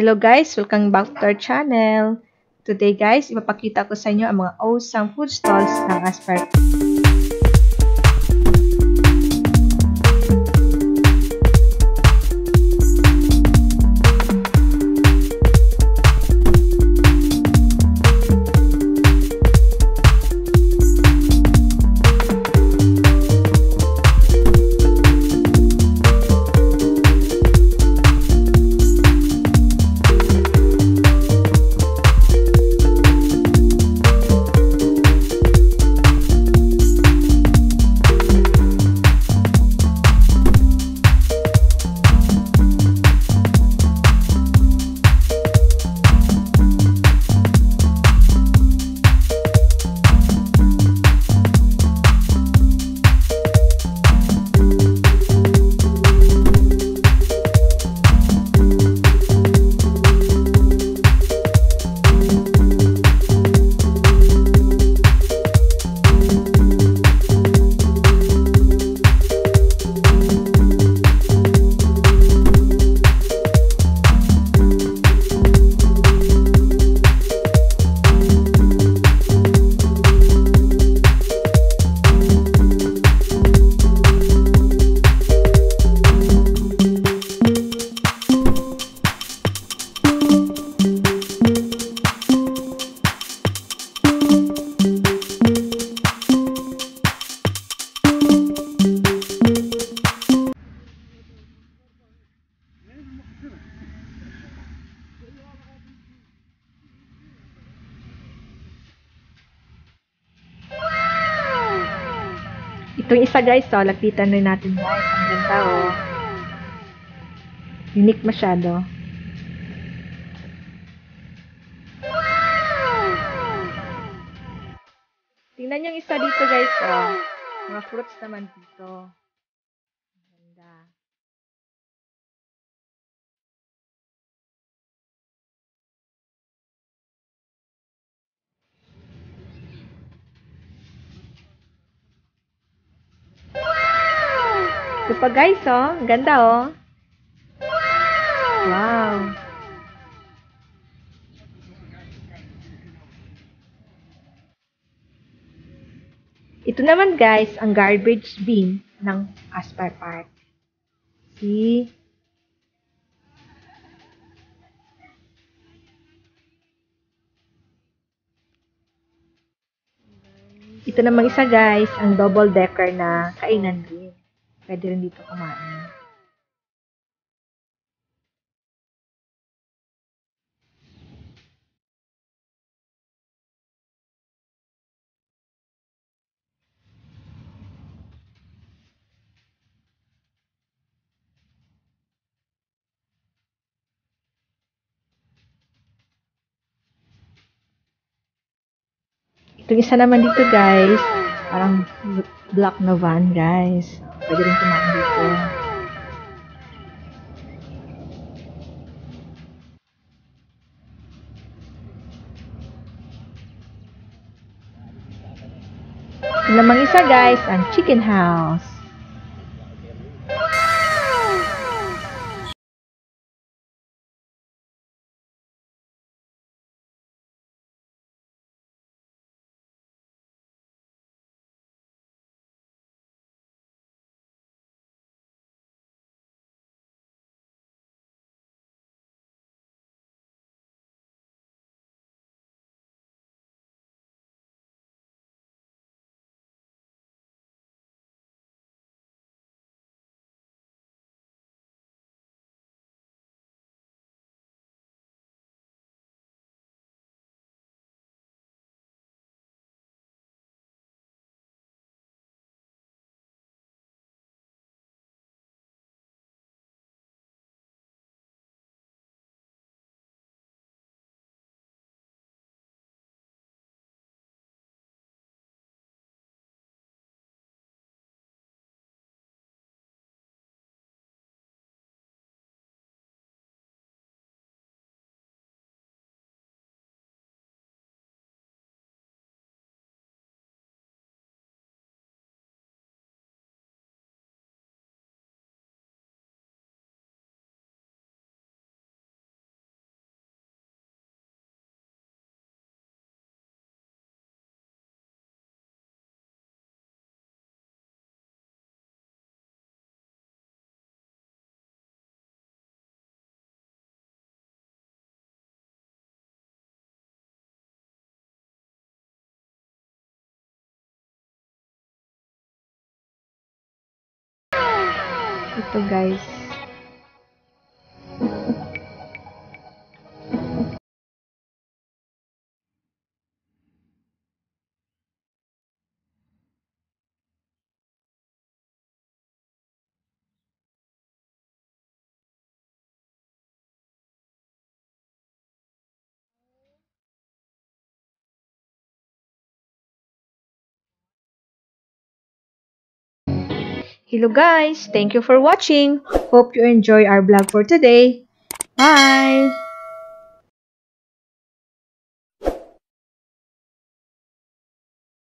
Hello guys! Welcome back to our channel. Today guys, ipapakita ko sa inyo ang mga awesome food stalls ng Aspire. Itong isa guys, oh, lapitan rin natin guys. Ang ganda oh. Unique masyado. Tingnan yung isa dito guys, oh. Mga fruits naman dito. Ito pa guys, oh. Ganda, oh. Wow. Ito naman guys, ang garbage bin ng Aspire Park. See? Ito namang isa guys, ang double decker na kainan din. Pwede rin dito kumain. Itong isa naman dito guys, parang black na van guys. Pwede rin kumain dito. Ito namang isa guys, ang chicken house. Ito guys. Hello guys! Thank you for watching! Hope you enjoy our vlog for today. Bye!